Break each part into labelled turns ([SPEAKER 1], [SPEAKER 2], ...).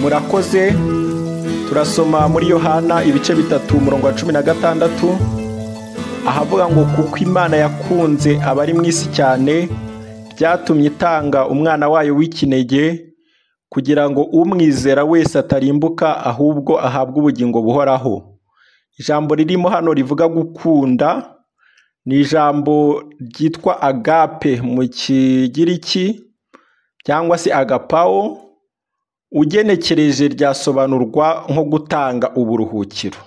[SPEAKER 1] murakoze. Turasoma muri yohana ibice bitatu umurongo wa cumi na gatandatu. Ahavuga ngo kuko imana yakunze abari mu isi cyane byatumye itanga umwana wayo w'ikinege kugira ngo umwizera wese atarimbuka ahubwo ahabwe ubugingo buhoraho. Ijambo ririmo hano rivuga gukunda ni ijambo ryitwa agape mu kigiriki cyangwa se agapawo ugenekereje ryasobanurwa nko gutanga uburuhukiro.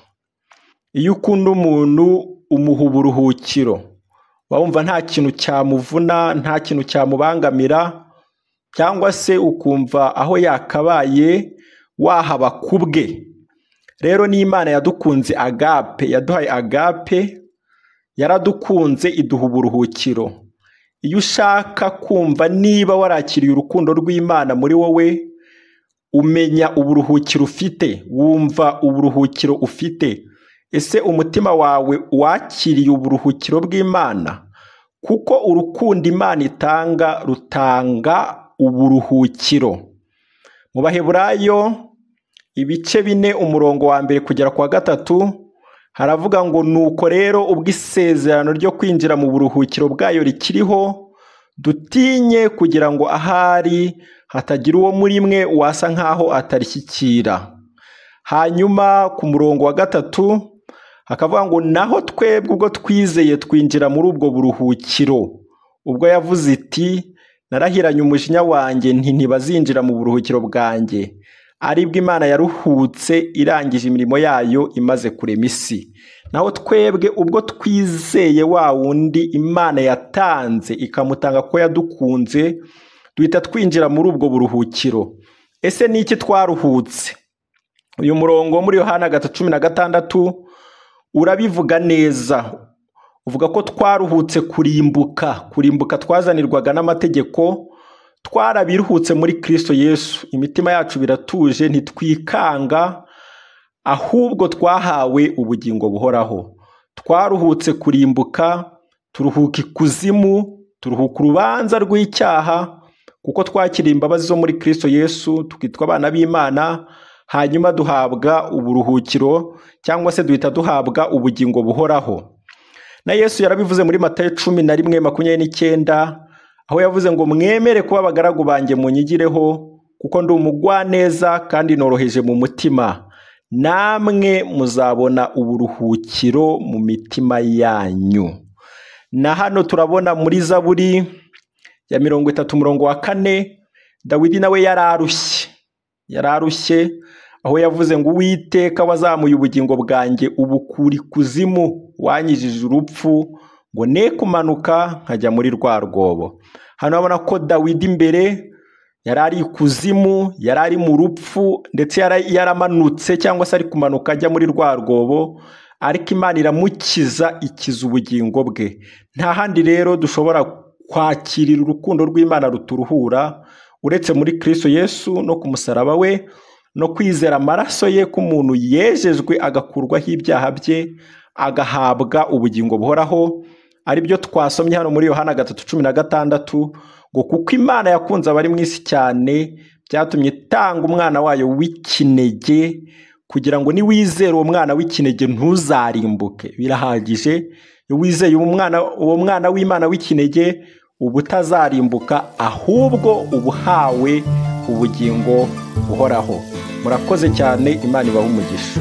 [SPEAKER 1] Iyo ukunda umuntu umuha uburuhukiro. Wumva nta kintu cyamuvuna nta kintu cyamubangamira cyangwa se ukumva aho yakabaye wahaba ku bwe. Rero n'imana yadukunze agape yaduhaye agape yaradukunze iduha uburuhukiro. Iyo ushaka kumva niba warakiriye urukundo rw'imana muri wowe umenya uburuhukiro ufite wumva uburuhukiro ufite. Ese umutima wawe wakiriye uburuhukiro bw'imana? Kuko urukundo imana itanga rutanga uburuhukiro. Mu baheburayo ibice bine umurongo wa mbere kugera ku wa gatatu haravuga ngo nuko rero ubwo isezerano ryo kwinjira mu buruhukiro bwayo rikiriho dutinye kugira ngo ahari hatagira uwo muri mwe wasa nk'aho atarishyikira. Hanyuma ku murongo wa gatatu hakavuga ngo naho twebwe ubwo twizeye twinjira muri ubwo buruhukiro. Ubwo yavuze iti narahiranye umujinya wanjye nti ntibazinjira mu buruhukiro bwanjye. Aribwo imana yaruhutse irangije imirimo yayo imaze kurema isi. Naho twebwe ubwo twizeye wa wundi imana yatanze ikamutanga ko yadukunze duhita twinjira muri ubwo buruhukiro. Ese ni iki twaruhutse? Uyu murongo wo muri yohana gatatu cumi na gatandatu urabivuga neza. Uvuga ko twaruhutse kurimbuka. Kurimbuka twazanirwaga n'amategeko twarabiruhutse muri kirisito yesu. Imitima yacu biratuje ntitwikanga. Ahubwo twahawe ubugingo buhoraho. Twaruhutse kurimbuka turuhuka ikuzimu turuhuka urubanza rw'icyaha kuko twakiriye imbabazi zo muri kirisito yesu tukitwa abana b'imana hanyuma duhabwa uburuhukiro cyangwa se duhita duhabwa ubugingo buhoraho. Na yesu yarabivuze muri matayo cumi na rimwe makumyabiri n'icyenda aho yavuze ngo mwemere kuba abagaragu banjye munyigireho kuko ndi umugwaneza kandi noroheje mu mutima. Namwe muzabona uburuhukiro mu mitima yanyu. Na hano turabona muri zaburi ya mirongo itatu umurongo wa kane dawidi nawe yararushye yararushye aho yavuze ngo uwiteka wazamuye ubugingo bwanjye ubukura ikuzimu wanyijije urupfu ngo ne kumanuka nkajya muri rwa rwobo. Hano urabona ko dawidi imbere yari ari ikuzimu yari ari mu rupfu ndetse yaramanutse cyangwa se ari kumanuka ajya muri rwa rwobo ariko imana iramukiza ikiza ubugingo bwe. Nta handi rero dushobora kwakirira urukundo rw'imana ruturuhura uretse muri kirisito yesu no ku musaraba we no kwizera amaraso ye ko umuntu yejejwe agakurwaho ibyaha bye agahabwa ubugingo buhoraho ari byo twasomye hano muri yohana gatatu cumi na gatandatu ngo kuko imana yakunze abari mu isi cyane byatumye itanga umwana wayo w'ikinege kugira ngo niwizere uwo mwana w'ikinege ntuzarimbuke. Birahagije wizeye uwo mwana w'imana w'ikinege uba utazarimbuka ahubwo uba uhawe ubugingo buhoraho. Murakoze cyane imana ibaha umugisha.